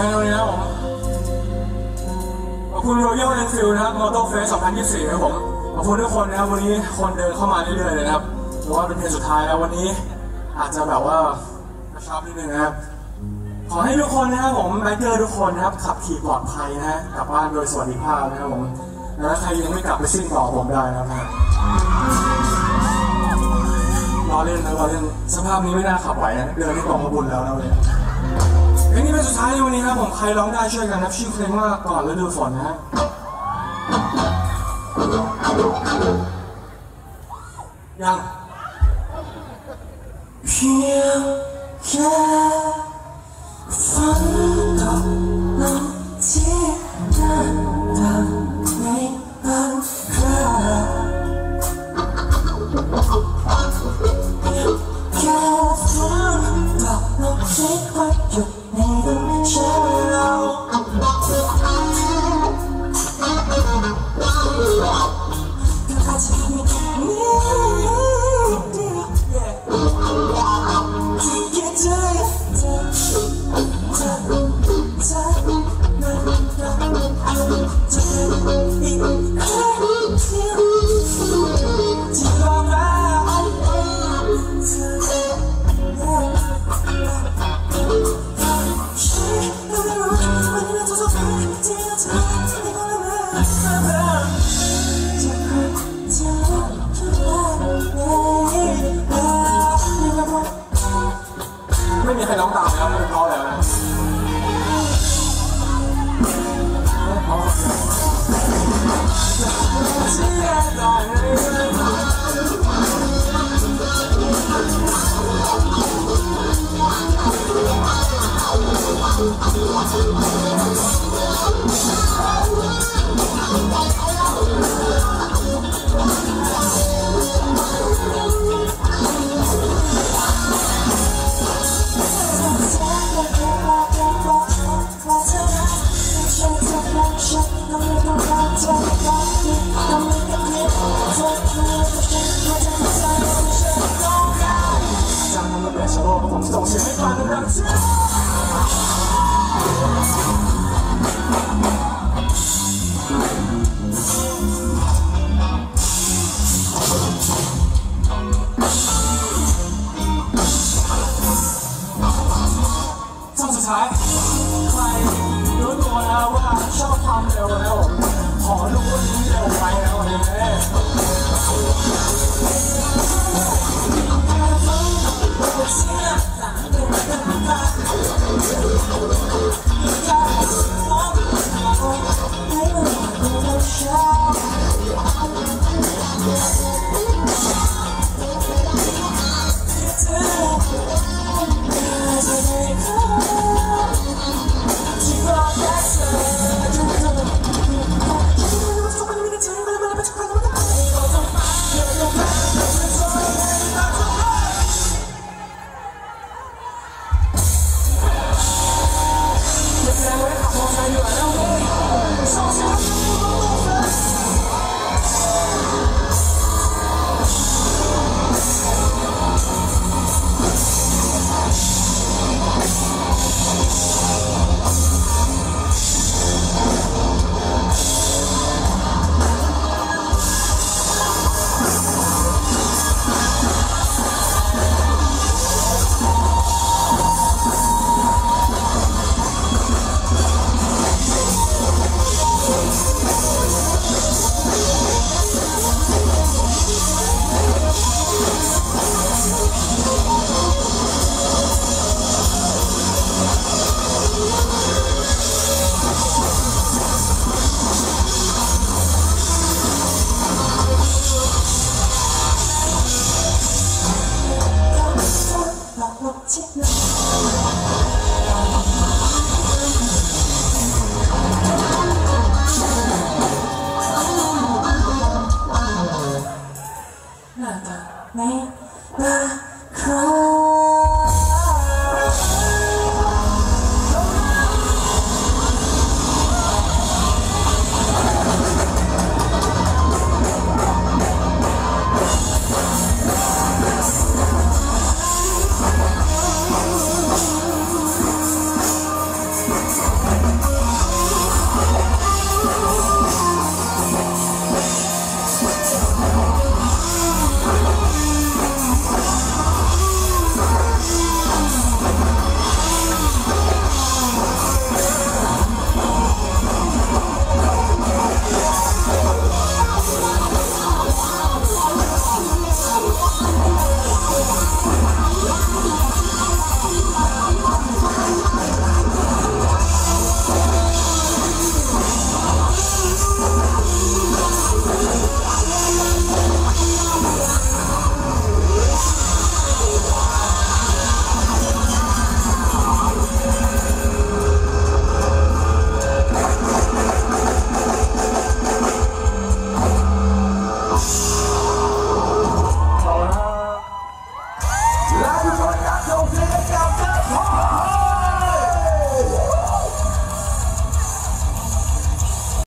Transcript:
ช้เร็วนี้นะผมขอบคุณ Royal Enfield นะครับ Moto Fest 2024ครับผมขอบคุณทุกคนนะครับวันนี้คนเดินเข้ามาเรื่อยๆเลยนะครับเพราะว่าเป็นเพลงสุดท้ายแล้ววันนี้ อาจจะแบบว่ากระชับนิดนึงนะครับ ขอให้ทุกคนนะครับผม biker ทุกคนนะครับขับขี่ปลอดภัยนะฮะกลับบ้านโดยสวัสดิภาพนะครับผมแล้วใครยังไม่กลับไปซิ่งต่อผมได้นะครับรอเล่นนะรอเล่นสภาพนี้ไม่น่าขับไหวนะเดินไม่กองกระบุนแล้วนะเลย เพลงนี้เป็นสุดท้ายในวันนี้ครับผมใครร้องได้ช่วยกันนะครับชื่อเพลงว่าก่อนฤดูฝนนะฮะยังเพียงแค่ ท้ายใครรู้ตัวแล้วว่าชอบความเร็วแล้วขอรู้วันนี้เร็วไป なんだね。な